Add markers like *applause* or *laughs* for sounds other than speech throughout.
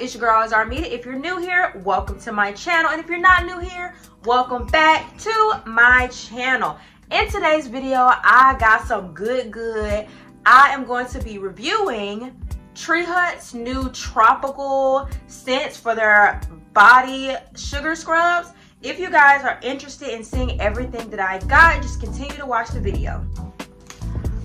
it's your girl Armeda. If you're new here, welcome to my channel. And if you're not new here, welcome back to my channel. In today's video, I got some good, good. I am going to be reviewing Tree Hut's new tropical scents for their body sugar scrubs. If you guys are interested in seeing everything that I got, just continue to watch the video.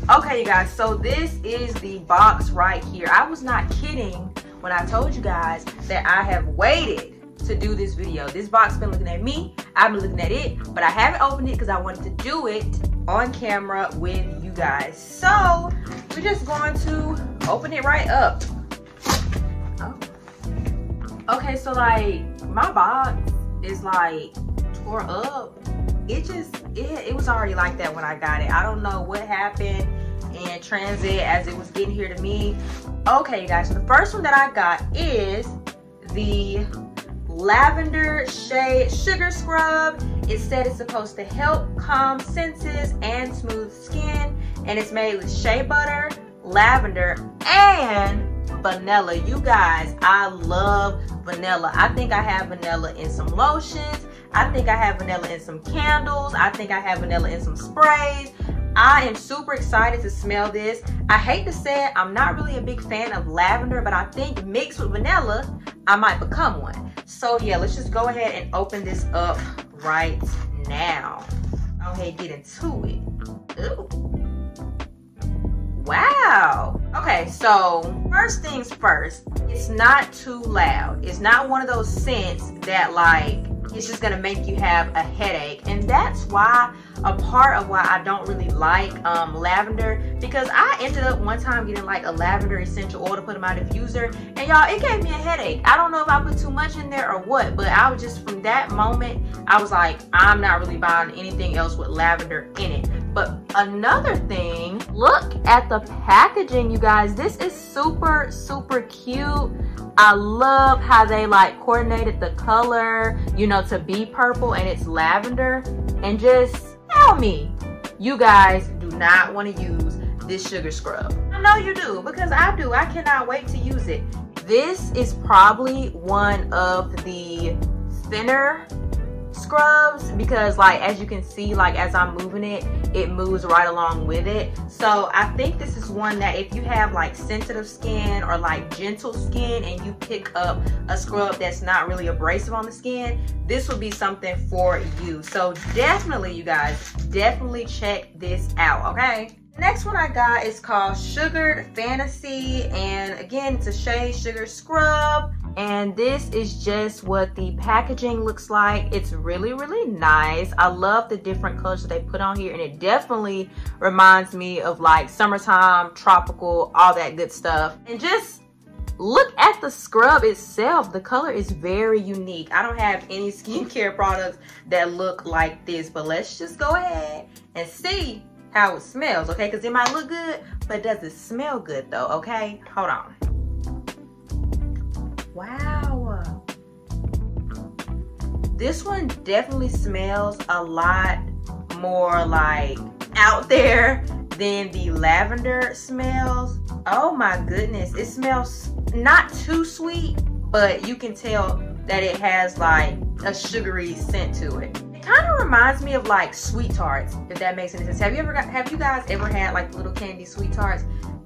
Okay, you guys, so this is the box right here. I was not kidding when I told you guys that I have waited to do this video. This box been looking at me, I've been looking at it, but I haven't opened it because I wanted to do it on camera with you guys. So we're just going to open it right up. Oh. Okay, so like my box is like tore up. It just, it, it was already like that when I got it. I don't know what happened in transit as it was getting here to me. Okay, guys, so the first one that I got is the Lavender Shea Sugar Scrub. It said it's supposed to help calm senses and smooth skin. And it's made with shea butter, lavender, and vanilla. You guys, I love vanilla. I think I have vanilla in some lotions. I think I have vanilla in some candles. I think I have vanilla in some sprays. I am super excited to smell this. I hate to say it, I'm not really a big fan of lavender, but I think mixed with vanilla, I might become one. So yeah, let's just go ahead and open this up right now. Go ahead get into it. Ooh. Wow. Okay, so first things first, it's not too loud. It's not one of those scents that like it's just gonna make you have a headache and that's why a part of why I don't really like um, lavender. Because I ended up one time getting like a lavender essential oil to put in my diffuser. And y'all it gave me a headache. I don't know if I put too much in there or what but I was just from that moment I was like I'm not really buying anything else with lavender in it. But another thing look at the packaging you guys. This is super super cute. I love how they like coordinated the color, you know, to be purple and it's lavender. And just tell me, you guys do not want to use this sugar scrub. I know you do because I do. I cannot wait to use it. This is probably one of the thinner scrubs because like as you can see like as I'm moving it it moves right along with it. So I think this is one that if you have like sensitive skin or like gentle skin and you pick up a scrub that's not really abrasive on the skin this would be something for you. So definitely you guys definitely check this out okay? Next one I got is called Sugared Fantasy. And again it's a shea sugar scrub and this is just what the packaging looks like. It's really really nice. I love the different colors that they put on here and it definitely reminds me of like summertime tropical all that good stuff. And just look at the scrub itself. The color is very unique. I don't have any *laughs* skincare products that look like this but let's just go ahead and see how it smells okay? Because it might look good but does it smell good though okay? Hold on Wow. This one definitely smells a lot more like out there than the lavender smells. Oh my goodness. It smells not too sweet, but you can tell that it has like a sugary scent to it. It kind of reminds me of like SweeTarts, if that makes any sense. Have you ever got, have you guys ever had like little candy SweeTarts?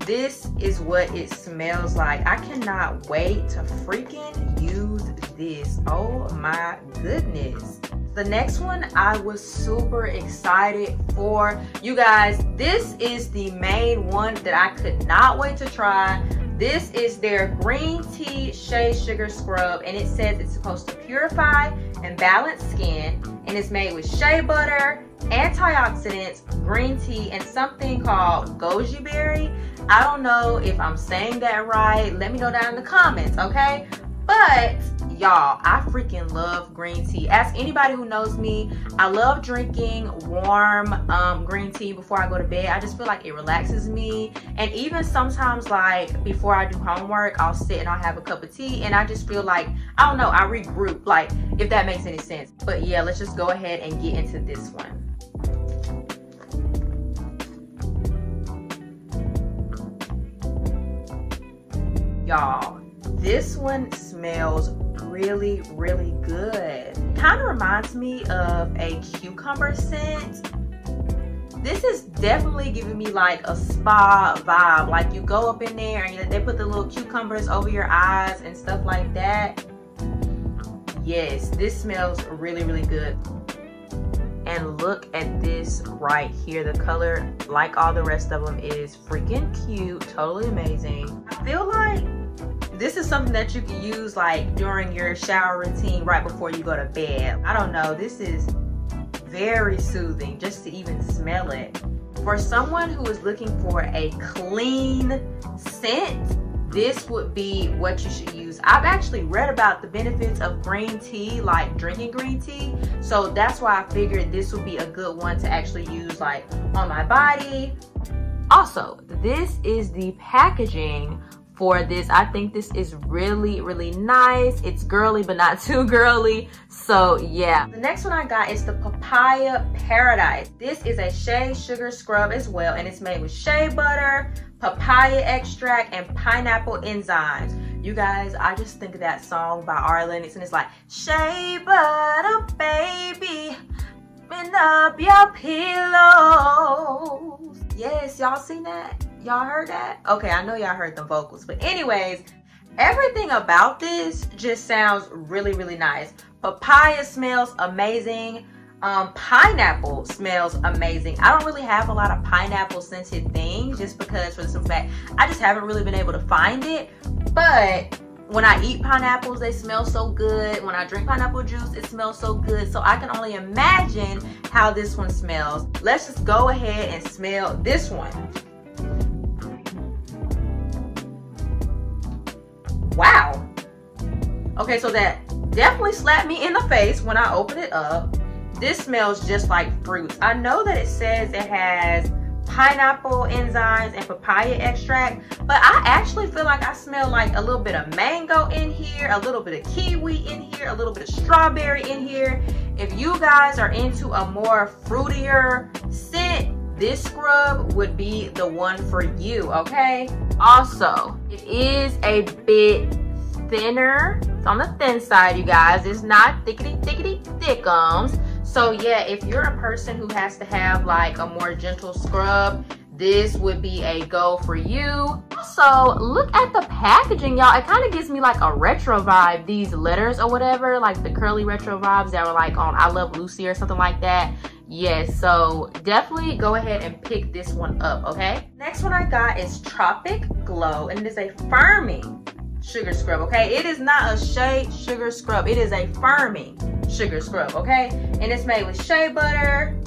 This is what it smells like. I cannot wait to freaking use this. Oh my goodness. The next one I was super excited for. You guys, this is the main one that I could not wait to try. This is their green tea shea sugar scrub and it says it's supposed to purify and balance skin and it's made with shea butter, antioxidants, green tea, and something called goji berry. I don't know if I'm saying that right. Let me know down in the comments, okay? But y'all, I freaking love green tea. Ask anybody who knows me. I love drinking warm um, green tea before I go to bed. I just feel like it relaxes me. And even sometimes like before I do homework, I'll sit and I'll have a cup of tea and I just feel like, I don't know, I regroup, like if that makes any sense. But yeah, let's just go ahead and get into this one. Y'all this one smells really, really good. Kind of reminds me of a cucumber scent. This is definitely giving me like a spa vibe. Like you go up in there and they put the little cucumbers over your eyes and stuff like that. Yes, this smells really, really good. And look at this right here. The color, like all the rest of them, is freaking cute. Totally amazing. I feel like this is something that you can use like during your shower routine right before you go to bed. I don't know. This is very soothing just to even smell it. For someone who is looking for a clean scent, this would be what you should use. I've actually read about the benefits of green tea, like drinking green tea. So that's why I figured this would be a good one to actually use like on my body. Also, this is the packaging for this. I think this is really, really nice. It's girly, but not *laughs* too girly. So yeah. The next one I got is the Papaya Paradise. This is a shea sugar scrub as well, and it's made with shea butter, papaya extract, and pineapple enzymes. You guys, I just think of that song by Ari Lennox, and it's like, shea butter, baby, bend up your pillows. Yes, y'all seen that? Y'all heard that? Okay, I know y'all heard the vocals. But anyways, everything about this just sounds really, really nice. Papaya smells amazing. Um, pineapple smells amazing. I don't really have a lot of pineapple scented things just because for the simple fact, I just haven't really been able to find it. But when I eat pineapples, they smell so good. When I drink pineapple juice, it smells so good. So I can only imagine how this one smells. Let's just go ahead and smell this one. Okay, so that definitely slapped me in the face when I opened it up. This smells just like fruits. I know that it says it has pineapple enzymes and papaya extract, but I actually feel like I smell like a little bit of mango in here, a little bit of kiwi in here, a little bit of strawberry in here. If you guys are into a more fruitier scent, this scrub would be the one for you, okay? Also, it is a bit thinner. It's on the thin side, you guys. It's not thickety thickety thickums. So yeah, if you're a person who has to have like a more gentle scrub, this would be a go for you. Also, look at the packaging, y'all. It kind of gives me like a retro vibe, these letters or whatever, like the curly retro vibes that were like on I Love Lucy or something like that yes so definitely go ahead and pick this one up okay next one i got is tropic glow and it is a firming sugar scrub okay it is not a shea sugar scrub it is a firming sugar scrub okay and it's made with shea butter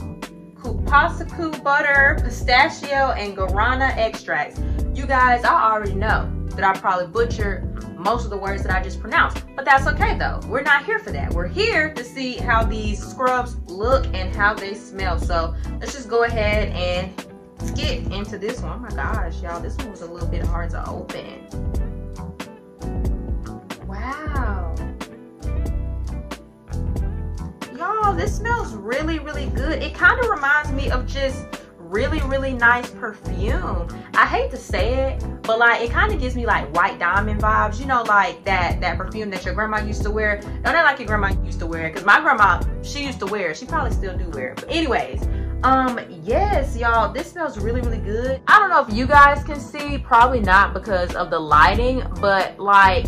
cupuaçu butter pistachio and guarana extracts you guys i already know that i probably butchered most of the words that I just pronounced. But that's okay though. We're not here for that. We're here to see how these scrubs look and how they smell. So let's just go ahead and get into this one. Oh my gosh, y'all, this one was a little bit hard to open. Wow. Y'all, this smells really, really good. It kind of reminds me of just really, really nice perfume. I hate to say it, but like it kind of gives me like white diamond vibes. You know, like that that perfume that your grandma used to wear. No, not like your grandma used to wear because my grandma she used to wear it. She probably still do wear it. But anyways, um yes y'all this smells really really good i don't know if you guys can see probably not because of the lighting but like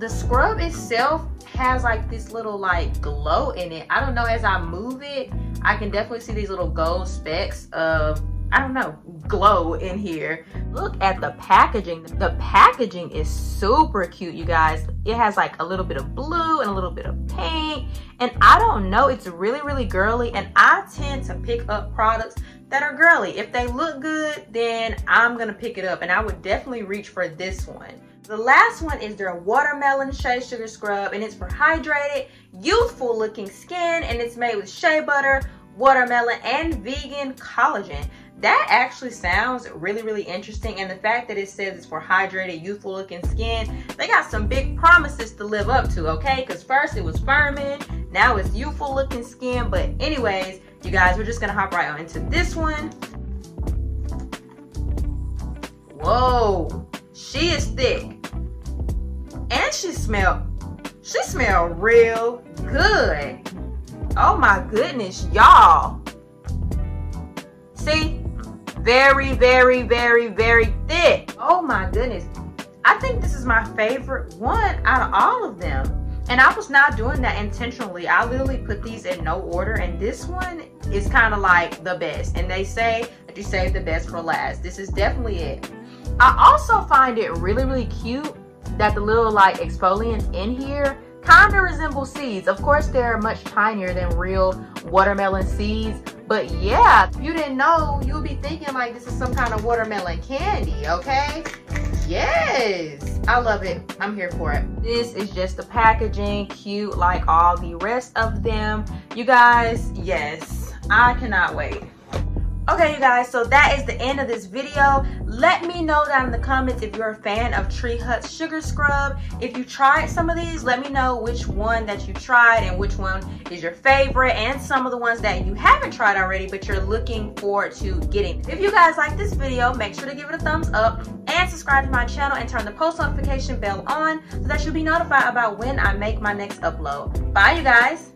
the scrub itself has like this little like glow in it i don't know as i move it I can definitely see these little gold specks of, I don't know, glow in here. Look at the packaging. The packaging is super cute, you guys. It has like a little bit of blue and a little bit of pink. And I don't know, it's really, really girly. And I tend to pick up products that are girly. If they look good, then I'm gonna pick it up. And I would definitely reach for this one. The last one is their watermelon shea sugar scrub and it's for hydrated, youthful looking skin and it's made with shea butter, watermelon, and vegan collagen. That actually sounds really, really interesting. And the fact that it says it's for hydrated, youthful looking skin, they got some big promises to live up to, okay? Because first it was firming, now it's youthful looking skin. But anyways, you guys, we're just gonna hop right on into this one. Whoa, she is thick. And she smell she smell real good. Oh my goodness, y'all. See? Very, very, very, very thick. Oh my goodness. I think this is my favorite one out of all of them. And I was not doing that intentionally. I literally put these in no order and this one is kind of like the best. And they say that you save the best for last. This is definitely it. I also find it really, really cute that the little like exfoliants in here kind of resemble seeds. Of course, they're much tinier than real watermelon seeds. But yeah, if you didn't know, you would be thinking like this is some kind of watermelon candy, okay? Yes, I love it. I'm here for it. This is just the packaging, cute like all the rest of them. You guys, yes, I cannot wait. Okay, you guys, so that is the end of this video. Let me know down in the comments if you're a fan of Tree Hut's Sugar Scrub. If you tried some of these, let me know which one that you tried and which one is your favorite and some of the ones that you haven't tried already but you're looking forward to getting. If you guys like this video, make sure to give it a thumbs up and subscribe to my channel and turn the post notification bell on so that you'll be notified about when I make my next upload. Bye, you guys.